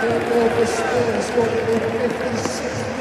Third goal for Spurs, scored at 56.